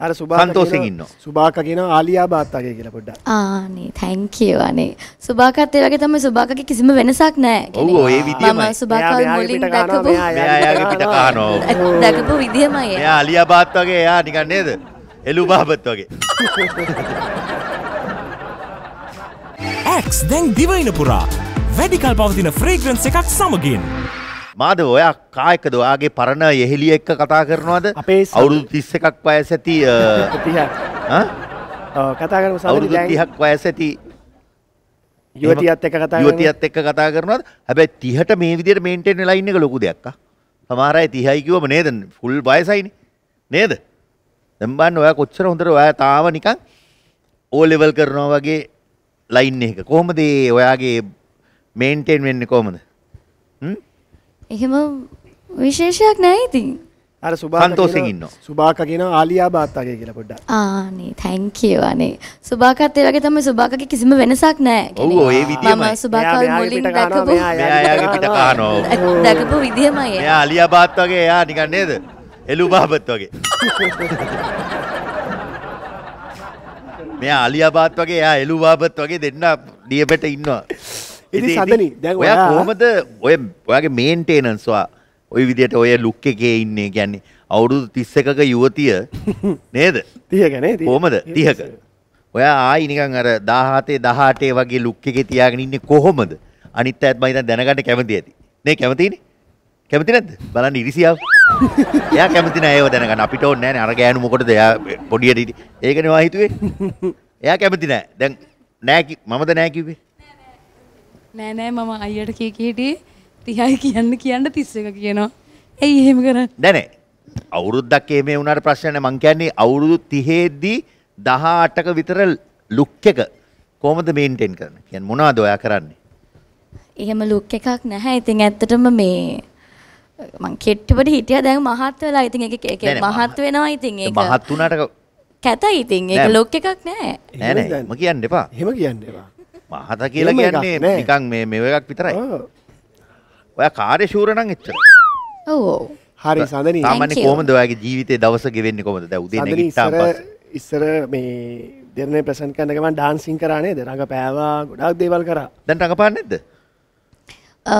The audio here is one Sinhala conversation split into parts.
අර කියනවා- ඉන්නවා. සුභාක කියන ආලියා බාත්තාගේ කියලා පොඩ්ඩක් ආනේ තැංකියෝ අනේ සුභාකත් ඒ වගේ තමයි සුභාකගේ කිසිම වෙනසක් නැහැ ඔව්, ඒ විදියමයි. මම මෙයාගේ මුලින් දැකපු එයාගේ පිට. දැක- දැකපු විදියමයි. එයා අලියාබාත් වගේ එයා නිකන් නේද එළු බාබත් වගේ ඇක්ස් දැන් දිවයින පුරා වැඩිකල් පවතින ෆ්‍රේග්‍රන්ස් එකක් සමගින් මාද ඔයා කායකද? ඔයාගේ පරණ යෙහෙලිය එක්ක කතා කරනවාද? අවුරුදු 31ක් වයස ඇති අ, තිහ ඈ? කතා කරමු සමනි අවුරුදු 30ක් වයස ඇති. යුවතියත් එක්ක කතා. යුවතියත් එක්ක කතා කරනවාද? හැබැයි 30ට මේ විදිහට මේන්ටේන් වෙලා ඉන්න එක ලොකු දෙයක් සමහර අය 30යි කිව්වම නේද? ෆුල් වයසයිනේ. නේද? දැන් බලන්න ඔයා කොච්චර හොඳට ඔයා තාම නිකන් ඕ ලෙවල් කරනවා වගේ ලයින් එක කොහොමද ඔයාගේ මේන්ටේන් වෙන්නේ කොහොමද? හ්ම් එහෙම විශේෂයක් නැහැ ඉතින්. අර සුභාක සන්තෝෂෙන් කියනවා- ඉන්නවා. සුභාක කියන ආලියා බාත්තාගේ කියලා පොඩ්ඩක්. ආනේ තැංකියෝ අනේ. සුභාකත් ඒ වගේ තමයි සුභාකගේ කිසිම වෙනසක් නැහැ ඔව්, ඒ විදියමයි. මම සුභාකල් මෙයා මුලින් දැකපු එයාගේ පිට දැක- දැකපු විදියමයි ඒ. මෙයා අලියාබාත් වගේ එයා නිකන් නේද? එළු බාබත් වගේ. මෙයා අලියාබාත් වගේ එයා එළු බාබත් වගේ දෙන්න දියබෙට ඉන්නවා සදනි, දැන් ඔයා කොහොමද ඔය ඔයාගේ මේන්ටේනන්ස් ඔයා විදිහට ඔය ලුක් එකේ ඉන්නේ කියන්නේ අවුරුදු 31ක යුවතිය නේද? තියගනේ කොහොමද? 30ක ඔයා ආයි නිකන් අර 17 18 වගේ ලුක් එකේ තියාගෙන ඉන්නේ කොහොමද? අනිත් මම හිතන්නේ දැනගන්න කැමති ඇති. නේ කැමතිනේ? කැමති නැද්ද? බලන්න ඉරිසියාව. එයා කැමති නෑ ඒව දැනගන්න. අපිට ඕනේ නෑනේ අර ගෑනු මොකටද? එයා පොඩියට හිටි ඒකනේ වා හිතුවේ. එයා කැමති නෑ. දැන් නෑ මමද නෑ කිව්වේ නෑ නෑ මම අයියට කිය කිහිටියේ තිහයි කියන්න කියන්න තිස්ස එක කියනවා. ඇයි එහෙම කරන්න? නෑ නෑ. අවුරුද්දක් එහෙම වුණාට ප්‍රශ්න නෑ. මං කියන්නේ අවුරුදු 30 දී 18ක විතර ලුක් එක කොහොමද මේන්ටේන් කරන්නේ? කියන්නේ මොනවද ඔයා කරන්නේ? එහෙම ලුක් එකක් නැහැ. ඉතින් ඇත්තටම මේ මං කෙට්ටවට හිටියා. දැන් මහත් වෙලා. ඉතින් ඒක ඒක නෑ නෑ, මහත් වෙනවා ඉතින් ඒක. මහත් වුණාට කැතයි ඉතින්. ඒක නෑ. ලුක් එකක් නැහැ. නෑ නෑ. ම කියන්න එපා. එහෙම කියන්න එපා මහත කියලා කියන්නේ. නිකන් මේ මෙව එකක් විතරයි. ඔයා කාර්ය ශූර නම් එච්චර ඔව්. ඔව්. හරි සඳනී සාමාන්‍ය. කොහොමද ඔයාගේ ජීවිතේ දවස ගෙවෙන්නේ කොහොමද? දැන් උදේ සඳනී නැගිට්ටාම ඉස්සර පස්සේ. ඉස්සර මේ දෙරනේ ප්‍රසන් කරන ගමන් ඩාන්සින් කරා නේද? රඟ පෑවා ගොඩක් දේවල් කරා. දැන් රඟපාන්නේ නැද්ද? අ,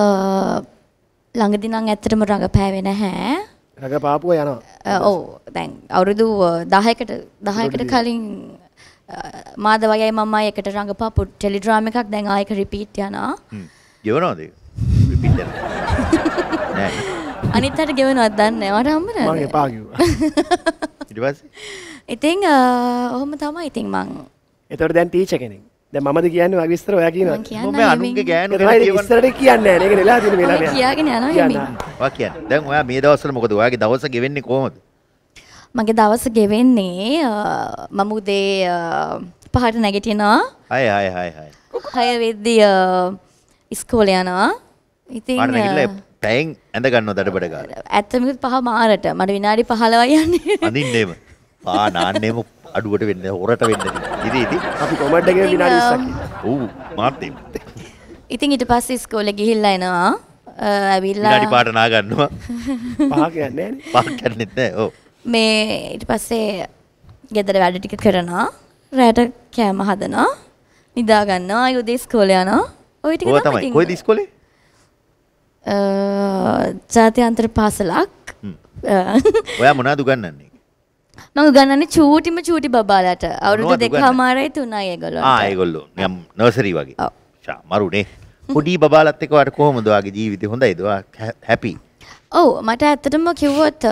ළඟදී නම් ඇත්තටම රඟපෑවේ නැහැ. රඟ පාපුව යනවා ඔව්. දැන් අවුරුදු 10කට 10කට කලින් මාද වයයි මමයි එකට රඟපාපු ටෙලිඩ්‍රාම එකක් දැන් ආයක රිපීට් යනවා. හ්ම්. ගෙවනවද? ඒක රිපීට් කරලා නෑ. අනිත් අයට ගෙවනවත් දන්නේ නැහැ. මට හම්බ මම නැහැ. එපා කිව්වා. ඊට පස්සේ? ඉතින් අ, ඔහොම තමයි ඉතින් මං එතකොට දැන් ටීචර් කෙනෙක්. දැන් මමද කියන්නේ විස්තර ඔයා කියනවා. මං මොකද කියන්න ඒක ඔය කියාගෙන. ඔයා කියන්නේ. දැන් ඔයා මේ දවස්වල මොකද? ඔයාගේ දවස ගෙවෙන්නේ කොහොමද මගේ දවස ගෙවෙන්නේ මම උදේ පහට නැගිටිනවා. හය හය හය හය හය වෙද්දී ඉස්කෝලේ යනවා. ඉතින් පැයෙන් ඇඳ ගන්නව දඩබඩ ගාලා ඇත්තම කිව්වොත් පහ මාරට මට විනාඩි 15යි යන්නේ. අඳින්නේම පා නාන්නෙම අඩුවට වෙන්න හොරට වෙන්න ඉති ඉති අපි කොමඩ් එකේ විනාඩි 20ක් ඔව් මාත්. ඉතින් ඊට පස්සේ ඉස්කෝලේ ගිහිල්ලා එනවා. ඇවිල්ලා විනාඩි පාට නා ගන්නවා පහ කියන්නේ නැහැ පාක් කරන්නෙත් නෑ ඔව් මේ ඊට පස්සේ ගෙදර වැඩ ටික කරනවා. රැට කෑම හදනවා. නිදා ගන්නවා. ආයෙ උදේ ඉස්කෝලේ යනවා. ඔය ටික තමයි ඉස්කෝලේ අ, ජාත්‍යන්තර පාසලක්. ඔයා මොනවද උගන්වන්නේ මම උගන්වන්නේ චූටිම චූටි බබාලට. අවුරුදු? දෙකමාරයි තුනයි ඒගොල්ලන්ට. ආ ඒගොල්ලෝ නිකම් නර්සරි වගේ ඔව්. මරුනේ පොඩි බබාලත් එක්ක ඔයාට කොහොමද ඔයාගේ ජීවිතේ හොඳයිද ඔයා හැපි ඔව් මට ඇත්තටම කිව්වොත්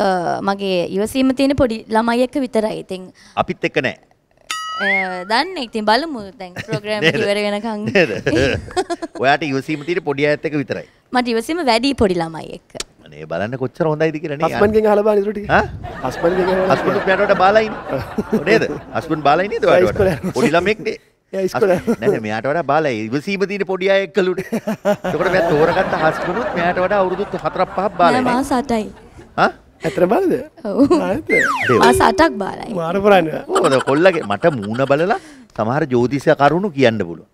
මගේ ඉවසීම තියෙන පොඩි ළමයි එක්ක විතරයි. ඉතින් අපිත් එක්ක නෑ. අ, දන්නේ. ඉතින් බලමු. දැන් ප්‍රෝග්‍රෑම් එක? ඉවර වෙනකන්. නේද? ඔයාට ඉවසීම තියෙන පොඩි අයත් එක්ක විතරයි. මට ඉවසීම වැඩි පොඩි ළමයි එක්ක. අනේ බලන්න කොච්චර හොඳයිද කියලා නේ. හස්බන්ඩ්ගෙන් අහලා බලන්න ඉතුරු ටික. හා? හස්බන්ඩ්ගෙන් අහලා හස්බන්ඩ් ඔයාට වඩා බාලයිනේ නේද? හස්බන්ඩ් බාලයි නේද ඔයාට. පොඩි ළමෙක් නේ හස්- නෑ මෙයාට වඩා බාලයි. ඉවසීම තියෙන පොඩි අය එක්කලුට. එතකොට මෙයා තෝරගත්ත හස්බන්ඩ්ුත් මෙයාට වඩා අවුරුදු 4ක් 5ක් නෑ බාලයි නේ මාස 8යි. හා? ඇත්තට බලද? 8ක් බාලයි. මාර පුරන්න මොකද කොල්ලගේ මට මූණ බලලා සමහර ජ්‍යෝතිෂ කරුණු කියන්න පුළුවන්